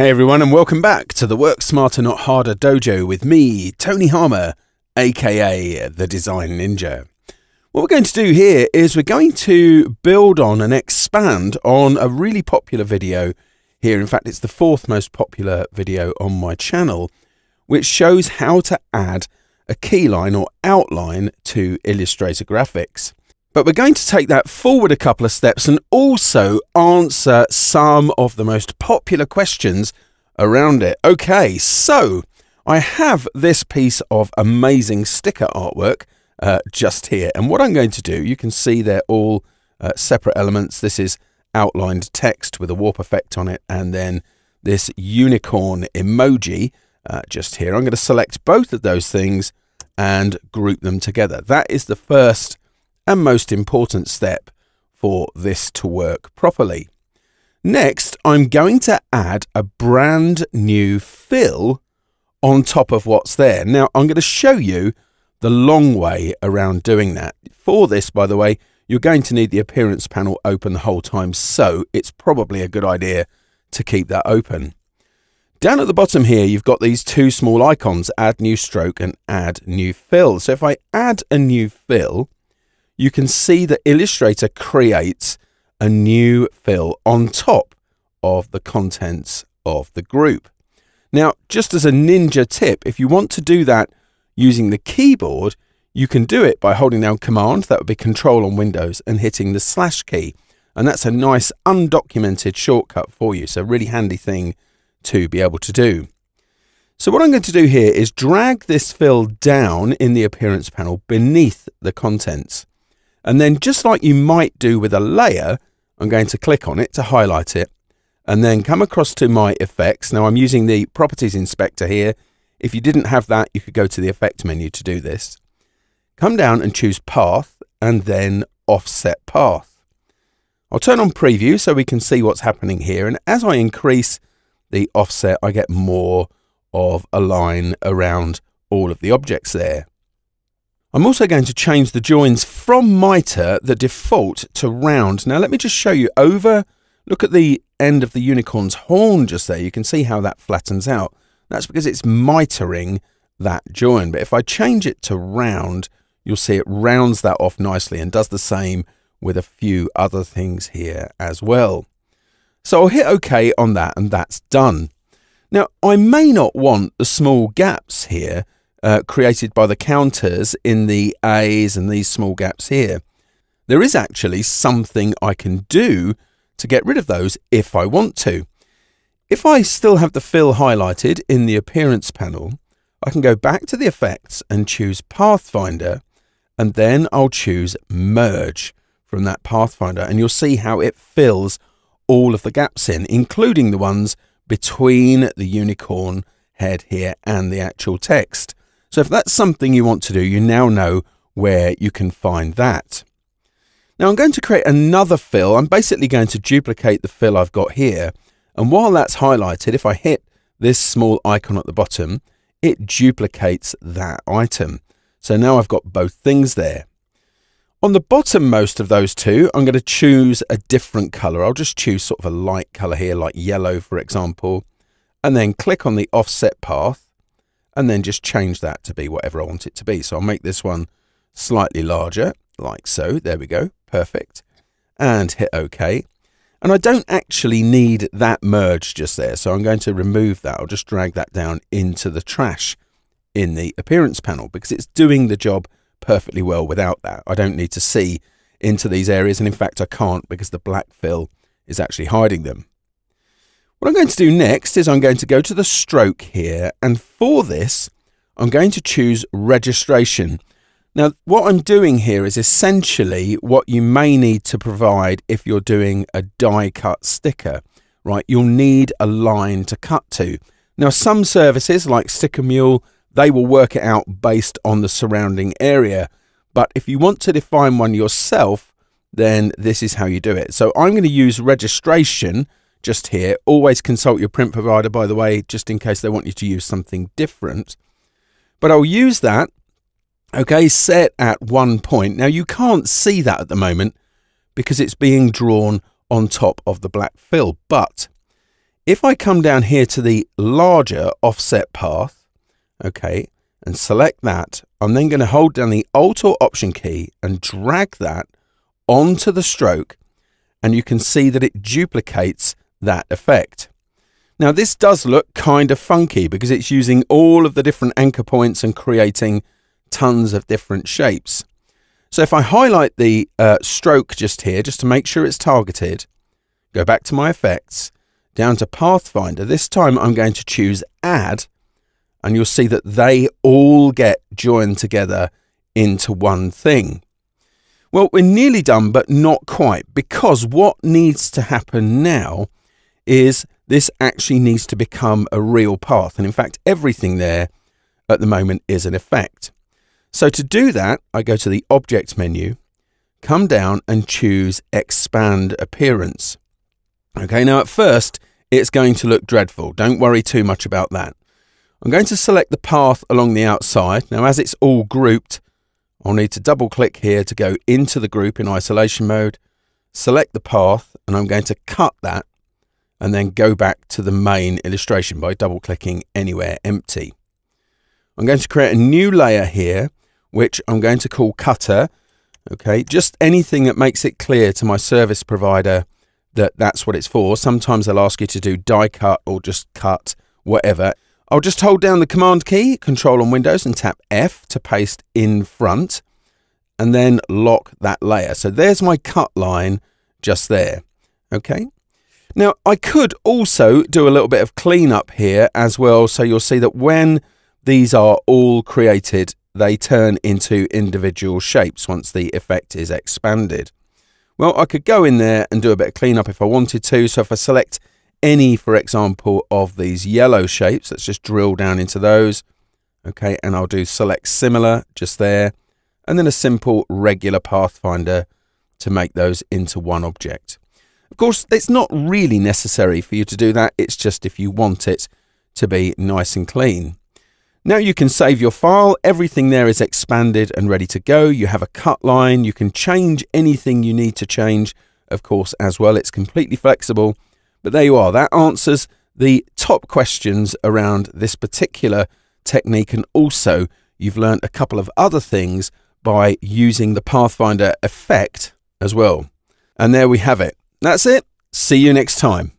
Hey everyone, and welcome back to the Work Smarter Not Harder Dojo with me, Tony Harmer, aka the Design Ninja. What we're going to do here is we're going to build on and expand on a really popular video here. In fact, it's the fourth most popular video on my channel, which shows how to add a keyline or outline to Illustrator graphics. But we're going to take that forward a couple of steps and also answer some of the most popular questions around it. Okay, so I have this piece of amazing sticker artwork uh, just here. And what I'm going to do, you can see they're all uh, separate elements. This is outlined text with a warp effect on it, and then this unicorn emoji uh, just here. I'm going to select both of those things and group them together. That is the first and most important step for this to work properly. Next, I'm going to add a brand new fill on top of what's there. Now, I'm going to show you the long way around doing that. For this, by the way, you're going to need the appearance panel open the whole time, so it's probably a good idea to keep that open. Down at the bottom here, you've got these two small icons, add new stroke and add new fill. So if I add a new fill, you can see that Illustrator creates a new fill on top of the contents of the group. Now, just as a ninja tip, if you want to do that using the keyboard, you can do it by holding down Command, that would be Control on Windows, and hitting the slash key. And that's a nice undocumented shortcut for you. So, really handy thing to be able to do. So what I'm going to do here is drag this fill down in the appearance panel beneath the contents. And then just like you might do with a layer, I'm going to click on it to highlight it and then come across to my effects. Now I'm using the properties inspector here. If you didn't have that, you could go to the effect menu to do this. Come down and choose path and then offset path. I'll turn on preview so we can see what's happening here. And as I increase the offset, I get more of a line around all of the objects there. I'm also going to change the joins from mitre, the default, to round. Now let me just show you over, look at the end of the unicorn's horn just there. You can see how that flattens out. That's because it's mitering that join. But if I change it to round, you'll see it rounds that off nicely and does the same with a few other things here as well. So I'll hit OK on that and that's done. Now, I may not want the small gaps here uh, created by the counters in the A's and these small gaps here. There is actually something I can do to get rid of those if I want to. If I still have the fill highlighted in the appearance panel, I can go back to the effects and choose Pathfinder, and then I'll choose Merge from that Pathfinder, and you'll see how it fills all of the gaps in, including the ones between the unicorn head here and the actual text. So if that's something you want to do, you now know where you can find that. Now I'm going to create another fill. I'm basically going to duplicate the fill I've got here. And while that's highlighted, if I hit this small icon at the bottom, it duplicates that item. So now I've got both things there. On the bottom-most of those two, I'm going to choose a different color. I'll just choose sort of a light color here, like yellow, for example, and then click on the offset path and then just change that to be whatever I want it to be. So I'll make this one slightly larger, like so. There we go. Perfect. And hit OK. And I don't actually need that merge just there, so I'm going to remove that. I'll just drag that down into the trash in the appearance panel because it's doing the job perfectly well without that. I don't need to see into these areas, and in fact I can't because the black fill is actually hiding them. What I'm going to do next is I'm going to go to the stroke here, and for this I'm going to choose registration. Now what I'm doing here is essentially what you may need to provide if you're doing a die cut sticker, right? You'll need a line to cut to. Now some services like Sticker Mule they will work it out based on the surrounding area. But if you want to define one yourself, then this is how you do it. So I'm going to use registration just here. Always consult your print provider, by the way, just in case they want you to use something different. But I'll use that, okay, set at one point. Now you can't see that at the moment because it's being drawn on top of the black fill. But If I come down here to the larger offset path, okay, and select that, I'm then going to hold down the Alt or Option key and drag that onto the stroke and you can see that it duplicates that effect. Now this does look kind of funky because it's using all of the different anchor points and creating tons of different shapes. So if I highlight the uh, stroke just here, just to make sure it's targeted, go back to my effects, down to Pathfinder. This time I'm going to choose Add, and you'll see that they all get joined together into one thing. Well, we're nearly done, but not quite, because what needs to happen now is this actually needs to become a real path. And in fact, everything there at the moment is an effect. So to do that, I go to the Object menu, come down and choose Expand Appearance. Okay, now at first, it's going to look dreadful. Don't worry too much about that. I'm going to select the path along the outside. Now, as it's all grouped, I'll need to double click here to go into the group in isolation mode, select the path, and I'm going to cut that and then go back to the main illustration by double clicking anywhere empty. I'm going to create a new layer here, which I'm going to call cutter. Okay, just anything that makes it clear to my service provider that that's what it's for. Sometimes they'll ask you to do die cut or just cut, whatever. I'll just hold down the command key, control on Windows and tap F to paste in front and then lock that layer. So there's my cut line just there. Okay. Now I could also do a little bit of cleanup here as well. So you'll see that when these are all created, they turn into individual shapes once the effect is expanded. Well, I could go in there and do a bit of cleanup if I wanted to. So if I select any, for example, of these yellow shapes. Let's just drill down into those. Okay, and I'll do select similar just there, and then a simple regular pathfinder to make those into one object. Of course, it's not really necessary for you to do that. It's just if you want it to be nice and clean. Now you can save your file. Everything there is expanded and ready to go. You have a cut line. You can change anything you need to change, of course, as well. It's completely flexible but there you are. That answers the top questions around this particular technique. And also, you've learned a couple of other things by using the Pathfinder effect as well. And there we have it. That's it. See you next time.